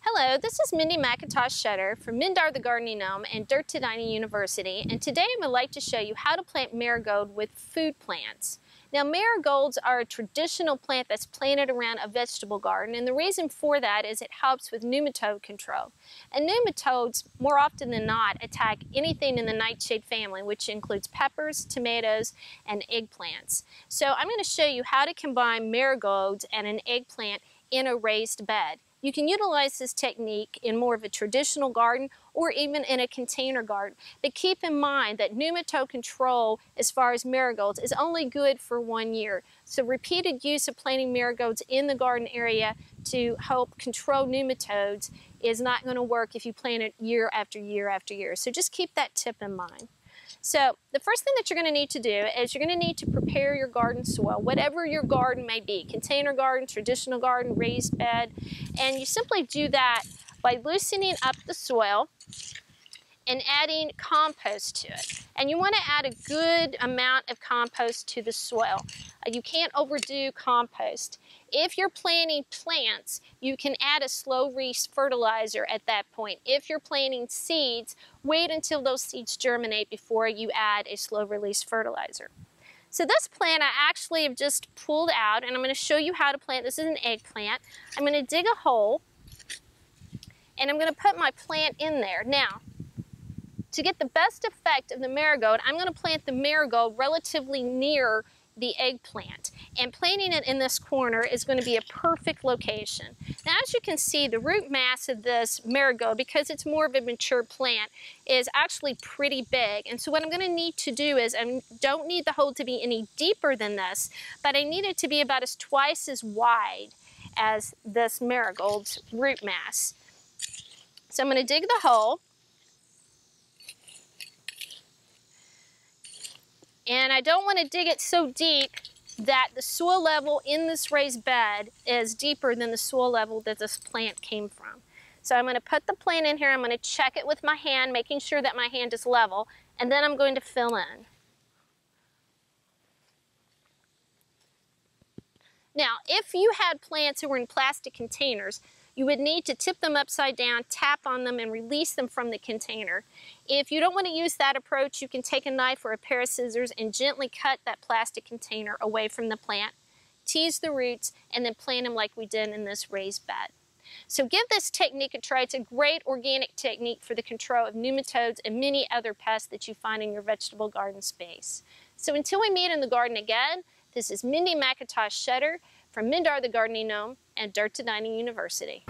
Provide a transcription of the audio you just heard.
Hello, this is Mindy McIntosh Shetter from Mindar the Gardening Gnome and Dirt to Dining University and today I would like to show you how to plant marigold with food plants. Now marigolds are a traditional plant that's planted around a vegetable garden and the reason for that is it helps with nematode control. And nematodes more often than not attack anything in the nightshade family which includes peppers, tomatoes, and eggplants. So I'm going to show you how to combine marigolds and an eggplant in a raised bed. You can utilize this technique in more of a traditional garden or even in a container garden. But keep in mind that nematode control as far as marigolds is only good for one year. So repeated use of planting marigolds in the garden area to help control nematodes is not going to work if you plant it year after year after year. So just keep that tip in mind. So the first thing that you're going to need to do is you're going to need to prepare your garden soil, whatever your garden may be, container garden, traditional garden, raised bed, and you simply do that by loosening up the soil and adding compost to it. And you want to add a good amount of compost to the soil. Uh, you can't overdo compost. If you're planting plants, you can add a slow release fertilizer at that point. If you're planting seeds, wait until those seeds germinate before you add a slow release fertilizer. So this plant I actually have just pulled out and I'm going to show you how to plant. This is an eggplant. I'm going to dig a hole and I'm going to put my plant in there. Now, to get the best effect of the marigold, I'm going to plant the marigold relatively near the eggplant. And planting it in this corner is going to be a perfect location. Now, as you can see, the root mass of this marigold, because it's more of a mature plant, is actually pretty big. And so what I'm going to need to do is, I don't need the hole to be any deeper than this, but I need it to be about as twice as wide as this marigold's root mass. So I'm going to dig the hole. And I don't want to dig it so deep that the soil level in this raised bed is deeper than the soil level that this plant came from. So I'm going to put the plant in here, I'm going to check it with my hand, making sure that my hand is level, and then I'm going to fill in. Now, if you had plants who were in plastic containers, you would need to tip them upside down, tap on them, and release them from the container. If you don't want to use that approach, you can take a knife or a pair of scissors and gently cut that plastic container away from the plant, tease the roots, and then plant them like we did in this raised bed. So give this technique a try. It's a great organic technique for the control of nematodes and many other pests that you find in your vegetable garden space. So until we meet in the garden again, this is Mindy McIntosh Shetter from Mindar the Gardening Gnome and Dirt to Dining University.